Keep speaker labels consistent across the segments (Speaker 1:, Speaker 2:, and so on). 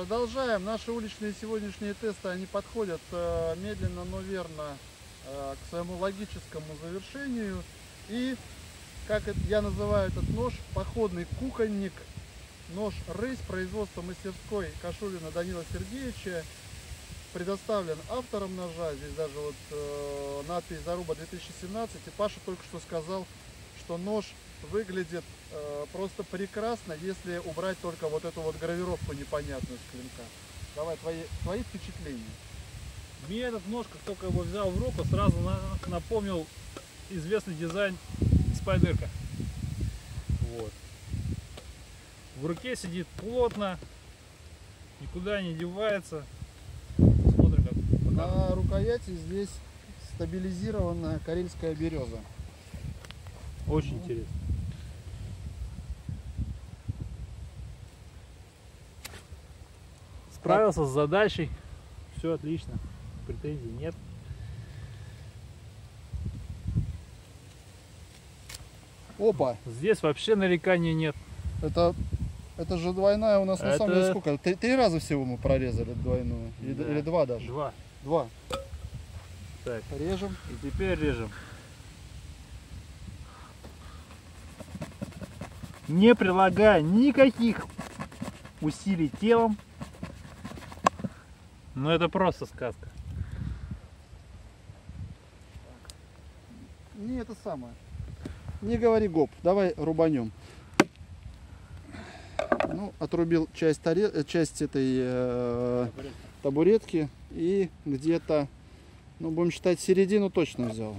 Speaker 1: Продолжаем. Наши уличные сегодняшние тесты, они подходят э, медленно, но верно э, к своему логическому завершению. И, как я называю этот нож, походный кукольник, нож рысь производства мастерской Кашулина Данила Сергеевича. Предоставлен автором ножа, здесь даже вот э, надпись «Заруба 2017». И Паша только что сказал, что нож выглядит э, просто прекрасно, если убрать только вот эту вот гравировку непонятную с клинка. Давай, твои, твои впечатления.
Speaker 2: Мне этот нож, как только его взял в руку, сразу на- напомнил известный дизайн спайдерка. Вот. В руке сидит плотно, никуда не девается. Смотрим, как.
Speaker 1: На рукояти здесь стабилизированная карельская береза.
Speaker 2: Очень интересно. Справился с задачей. Все отлично. Претензий нет.
Speaker 1: Опа,
Speaker 2: Здесь вообще нареканий нет.
Speaker 1: это, это же двойная у нас на самом
Speaker 2: Это-
Speaker 1: деле сколько? Три, три раза всего мы прорезали двойную. Или,
Speaker 2: Да.
Speaker 1: или два даже.
Speaker 2: Два.
Speaker 1: Два.
Speaker 2: Так,
Speaker 1: Режем.
Speaker 2: и теперь режем. Не прилагая никаких усилий телом. Но это просто сказка.
Speaker 1: Не это самое. Не говори гоп, давай рубанем. Ну, отрубил часть, таре- э, часть этой э, табуретки и где-то, ну, будем считать, середину точно взял.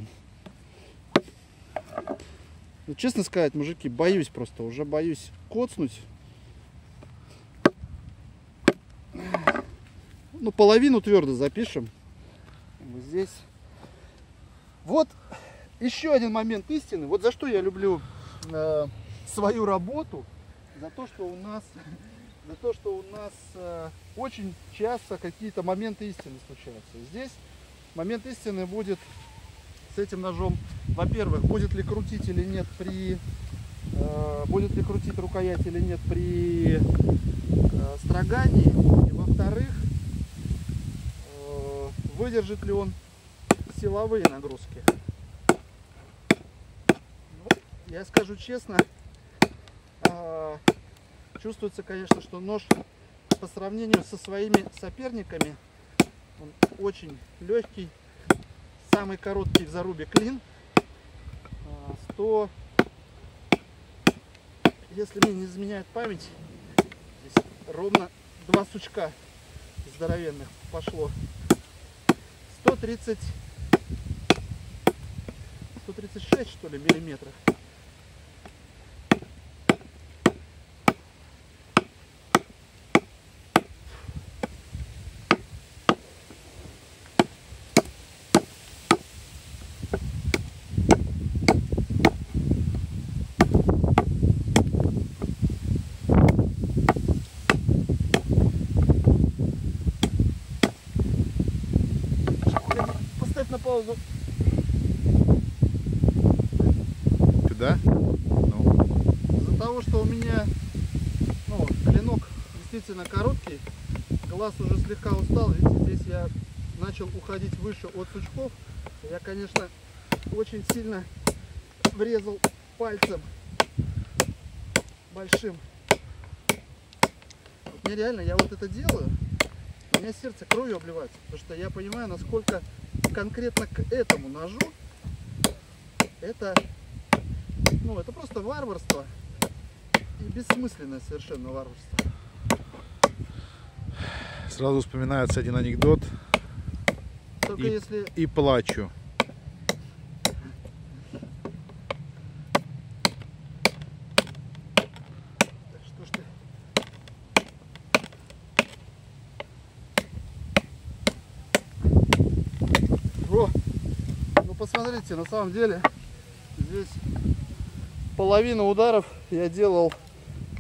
Speaker 1: Ну, честно сказать, мужики, боюсь просто, уже боюсь коцнуть. Ну, половину твердо запишем. Вот здесь. Вот еще один момент истины. Вот за что я люблю э, свою работу. За то, что у нас, за то, что у нас э, очень часто какие-то моменты истины случаются. Здесь момент истины будет с этим ножом. Во-первых, будет ли крутить или нет при э, будет ли крутить рукоять или нет при э, строгании. И во-вторых, выдержит ли он силовые нагрузки. Ну, я скажу честно, а, чувствуется, конечно, что нож по сравнению со своими соперниками, он очень легкий, самый короткий в зарубе клин. А, 100, если мне не изменяет память, здесь ровно два сучка здоровенных пошло. 130 136 что ли миллиметров. Поставь на паузу.
Speaker 3: Ты да? Ну,
Speaker 1: Что у меня ну, клинок действительно короткий, глаз уже слегка устал, видите, здесь я начал уходить выше от сучков. Я, конечно, очень сильно врезал пальцем большим. Мне реально, я вот это делаю, у меня сердце кровью обливается, потому что я понимаю, насколько конкретно к этому ножу это ну, это просто варварство. И бессмысленное совершенно варварство.
Speaker 3: сразу вспоминается один анекдот
Speaker 1: Только
Speaker 3: И-
Speaker 1: если...
Speaker 3: и плачу.
Speaker 1: О! Ну посмотрите, на самом деле здесь половина ударов я делал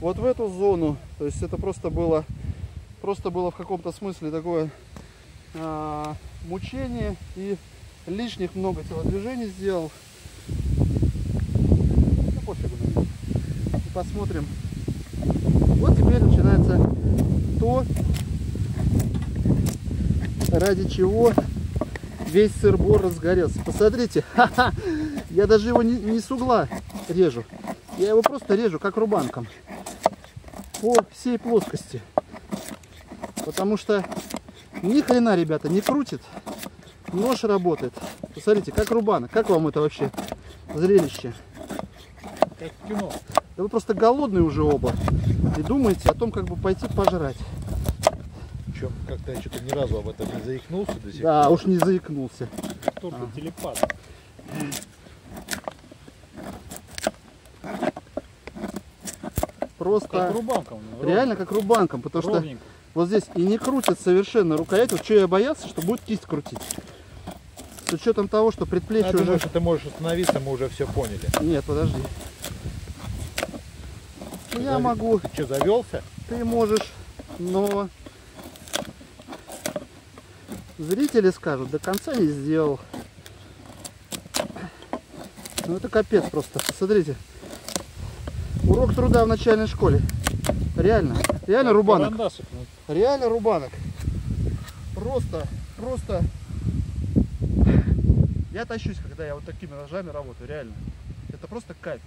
Speaker 1: вот в эту зону. То есть это просто было, просто было в каком-то смысле такое а, мучение и лишних много телодвижений сделал. Ну, пофигу, посмотрим. Вот теперь начинается то, ради чего весь сыр-бор разгорелся. Посмотрите, ха-ха, я даже его не, не с угла режу. Я его просто режу, как рубанком. По всей плоскости. Потому что ни хрена, ребята, не крутит. Нож работает. Посмотрите, как рубанок. Как вам это вообще зрелище?
Speaker 2: Как кино.
Speaker 1: Да вы просто голодные уже оба. И думаете о том, как бы пойти пожрать.
Speaker 3: Причем как-то я что-то ни разу об этом не заикнулся до сих
Speaker 1: Да,
Speaker 3: пор.
Speaker 1: уж не заикнулся.
Speaker 2: Ты,
Speaker 1: А.
Speaker 2: телепат. Как
Speaker 1: Просто
Speaker 2: рубанком. ну,
Speaker 1: реально как рубанком, потому что
Speaker 2: ровненько.
Speaker 1: вот здесь и не крутит совершенно рукоять. Вот что я боялся, что будет кисть крутить. С учетом того, что предплечье
Speaker 3: думаю,
Speaker 1: уже...
Speaker 3: что ты можешь остановиться, мы уже все поняли.
Speaker 1: Нет, подожди. Ну, Я
Speaker 3: Зави-
Speaker 1: могу,
Speaker 3: Ты что, завелся?
Speaker 1: ты можешь, но зрители скажут, до конца не сделал. Ну это капец просто. Посмотрите. Урок труда в начальной школе. Реально. Реально рубанок. Реально рубанок. Просто, просто. Я тащусь, когда я вот такими ножами работаю, реально. Это просто кайф.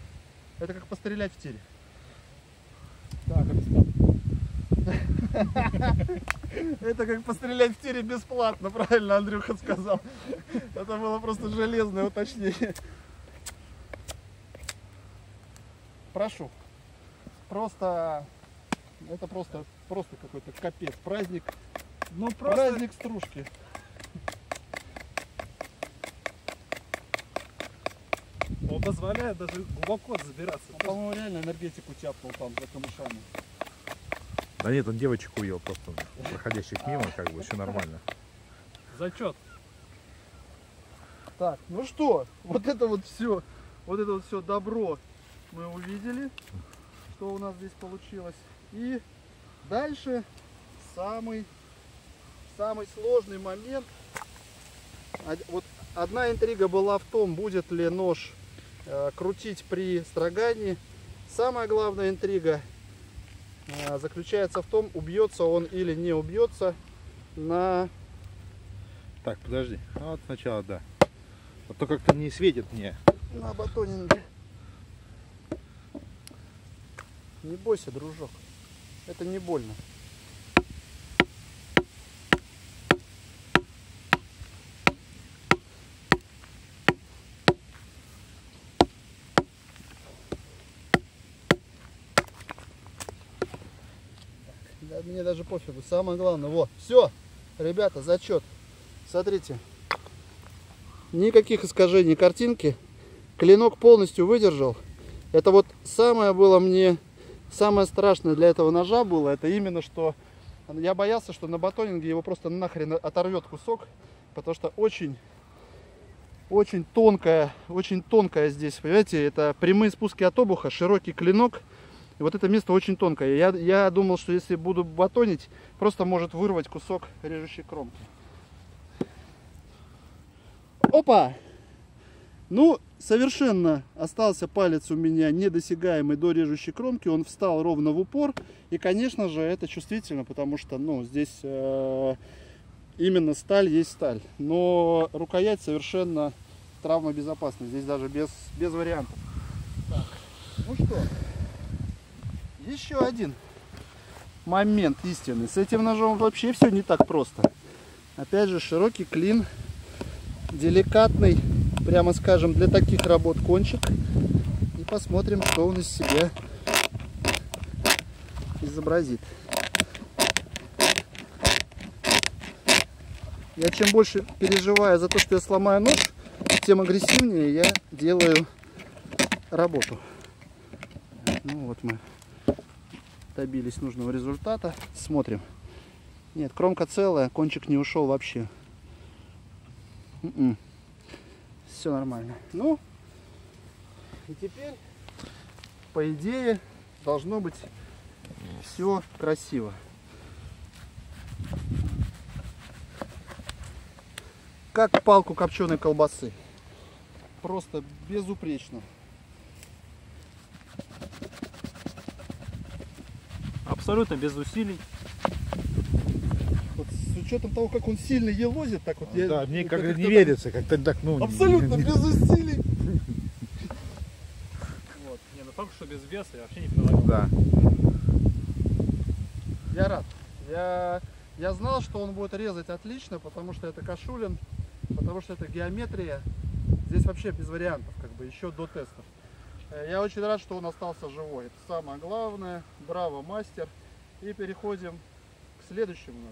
Speaker 1: Это как пострелять в тире.
Speaker 2: Так.
Speaker 1: Это как пострелять в тире бесплатно, правильно Андрюха сказал. Это было просто железное уточнение. Прошу. Просто, это просто, просто какой-то капец. Праздник,
Speaker 2: Ну просто
Speaker 1: праздник стружки.
Speaker 2: он позволяет даже глубоко забираться.
Speaker 1: Он, по-моему, реально энергетику тяпнул там за камышами.
Speaker 3: Да нет, он девочек увел просто, проходящих мимо, как бы, все нормально.
Speaker 2: Зачет.
Speaker 1: Так, ну что, вот это вот все, вот это вот все добро мы увидели, что у нас здесь получилось. И дальше самый, самый сложный момент. Вот одна интрига была в том, будет ли нож э, крутить при строгании. Самая главная интрига э, заключается в том, убьется он или не убьется на
Speaker 3: Так, подожди. А вот сначала да. А то как-то не светит мне.
Speaker 1: На батонинге. Не бойся, дружок. Это не больно. Мне даже пофигу. Самое главное, вот, все, ребята, зачет. Смотрите, никаких искажений картинки. Клинок полностью выдержал. Это вот самое было мне, самое страшное для этого ножа было, это именно что я боялся, что на батонинге его просто нахрен оторвет кусок, потому что очень, очень тонкая, очень тонкая здесь, понимаете, это прямые спуски от обуха, широкий клинок, и вот это место очень тонкое. Я, я думал, что если буду батонить, просто может вырвать кусок режущей кромки. Опа! Ну, совершенно остался палец у меня недосягаемый до режущей кромки. Он встал ровно в упор. И, конечно же, это чувствительно, потому что, ну, здесь э, именно сталь есть сталь. Но рукоять совершенно травмобезопасна. Здесь даже без, без вариантов. Так, ну что, еще один момент истины. С этим ножом вообще все не так просто. Опять же, широкий клин, деликатный, прямо скажем, для таких работ кончик. И посмотрим, что он из себя изобразит. Я чем больше переживаю за то, что я сломаю нож, тем агрессивнее я делаю работу. Ну вот мы добились нужного результата. Смотрим. Нет, кромка целая, кончик не ушел вообще. Все нормально. Ну, и теперь, по идее, должно быть все красиво. Как палку копченой колбасы. Просто безупречно.
Speaker 2: Абсолютно без усилий.
Speaker 1: Вот учетом того, как он сильно елозит, так вот я...
Speaker 3: да, мне как-то
Speaker 1: как-то
Speaker 3: не верится, как-то так, ну...
Speaker 1: Абсолютно без усилий.
Speaker 2: Вот. Не, ну только что без веса я вообще не предлагал.
Speaker 3: Да.
Speaker 1: Я рад. Я, я знал, что он будет резать отлично, потому что это Кашулин, потому что это геометрия. Здесь вообще без вариантов, как бы еще до тестов. Э, Я очень рад, что он остался живой. Это самое главное. Браво, мастер. И переходим к следующему.